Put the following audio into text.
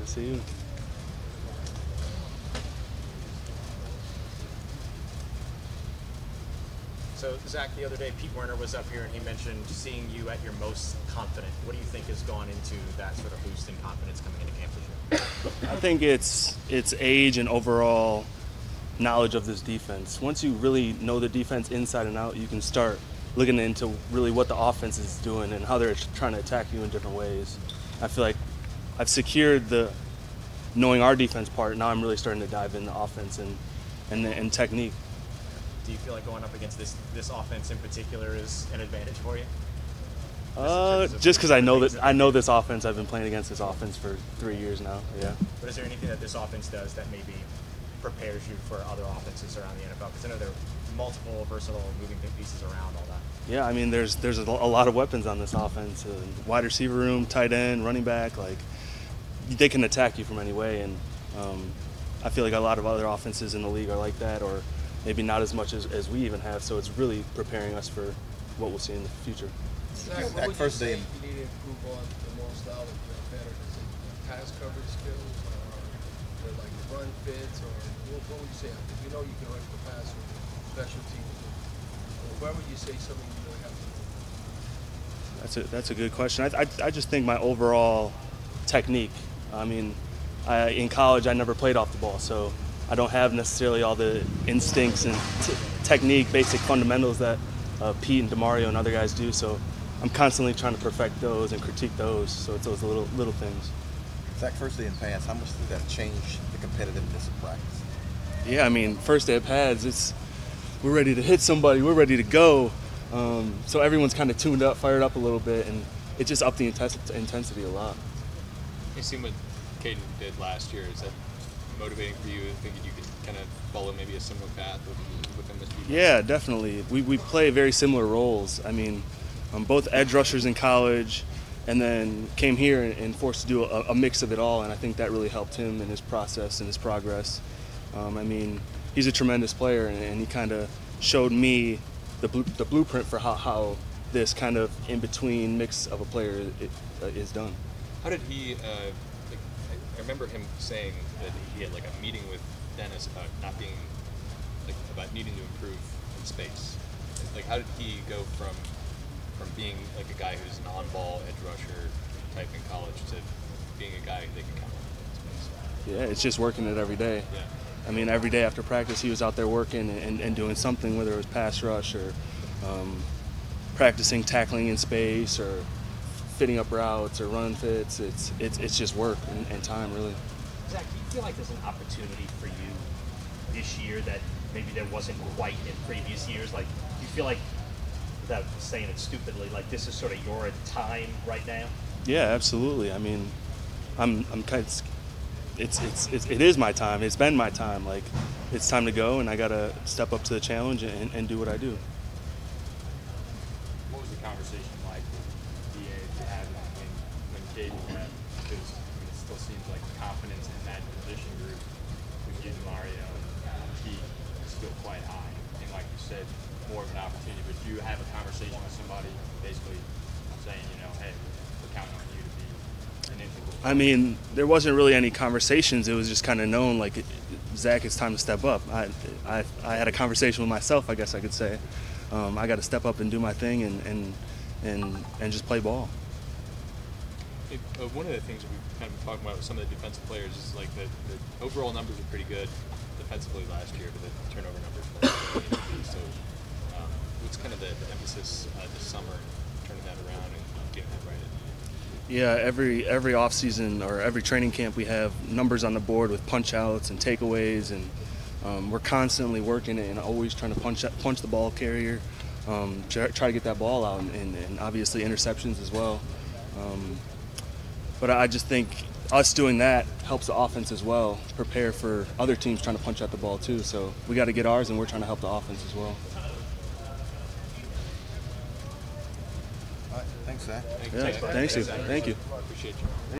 Good see you. So, Zack, the other day, Pete Werner was up here and he mentioned seeing you at your most confident. What do you think has gone into that sort of boost in confidence coming into camp this year? I think it's it's age and overall knowledge of this defense. Once you really know the defense inside and out, you can start looking into really what the offense is doing and how they're trying to attack you in different ways. I feel like I've secured the knowing our defense part. Now I'm really starting to dive into offense and and, and technique do you feel like going up against this this offense in particular is an advantage for you? Uh, just because I know that I know this offense. I've been playing against this offense for three years now. Yeah. But is there anything that this offense does that maybe prepares you for other offenses around the NFL? Because I know there are multiple versatile moving pieces around all that. Yeah, I mean, there's there's a, lot of weapons on this offense. Uh, wide receiver room, tight end, running back. Like they can attack you from any way, and um, I feel like a lot of other offenses in the league are like that, or maybe not as much as, as we even have. So it's really preparing us for what we'll see in the future. Zack, what would first you say day. you need to improve on the more style of better? Is it pass coverage skills or, or like run fits or what, what, would you say? Because you know you can run the pass with special teams. Where would you say something you really have to do? That's a, that's a good question. I, I, I just think my overall technique. I mean, I, in college I never played off the ball, so I don't have necessarily all the instincts and technique, basic fundamentals that uh, Pete and Demario and other guys do. So I'm constantly trying to perfect those and critique those. So it's those little little things. Zack, first day in pads, how much did that change the competitiveness of practice? Yeah, I mean, first day of pads, it's we're ready to hit somebody, we're ready to go. Um, so everyone's kind of tuned up, fired up a little bit, and it just upped the intensity a lot. You seen what Kaden did last year. Is that motivating for you, thinking you could kind of follow maybe a similar path within this defense? Yeah, definitely. We, we play very similar roles. I mean, both edge rushers in college and then came here and, and forced to do a, a, mix of it all, and I think that really helped him in his process and his progress. Um, I mean, he's a tremendous player, and, and he kind of showed me the, the blueprint for how, how this kind of in-between mix of a player it, uh, is done. How did he uh, I remember him saying that he had like a meeting with Dennis about not being like about needing to improve in space. Like, how did he go from from being like a guy who's an on-ball edge rusher type in college to being a guy they can count on in space? Yeah, it's just working it every day. Yeah. I mean, every day after practice, he was out there working and, and doing something, whether it was pass rush or um, practicing tackling in space or fitting up routes or run fits. It's it's it's just work and, and time really. Zack, do you feel like there's an opportunity for you this year that maybe there wasn't quite in previous years? Like, do you feel like, without saying it stupidly, like this is sort of your time right now? Yeah, absolutely. I mean, I'm I'm kind of it's, it's, it's it is my time. It's been my time. Like it's time to go, and I gotta step up to the challenge and, and do what I do. What was the conversation like because I mean, it still seems like confidence in that position group with you Mario and Pete is still quite high. And like you said, more of an opportunity. But you have a conversation with somebody basically saying, you know, hey, we're counting on you to be an integral? I mean, there wasn't really any conversations. It was just kind of known, like, Zack, it's time to step up. I, I, I had a conversation with myself, I guess I could say. Um, I got to step up and do my thing and, and, and, and just play ball it, uh, one of the things that we've kind of been talking about with some of the defensive players is like the, the overall numbers are pretty good defensively last year, but the turnover numbers were so. Um, what's kind of the, the emphasis uh, this summer, turning that around and getting that right? Yeah, every every off season or every training camp we have numbers on the board with punch outs and takeaways, and um, we're constantly working it and always trying to punch punch the ball carrier, um, try, try, to get that ball out, and, and obviously interceptions as well. Um, but I just think us doing that helps the offense as well prepare for other teams trying to punch out the ball too. So we got to get ours, and we're trying to help the offense as well. All right, thanks, Zack. Yeah, thanks, Thank you. Appreciate you.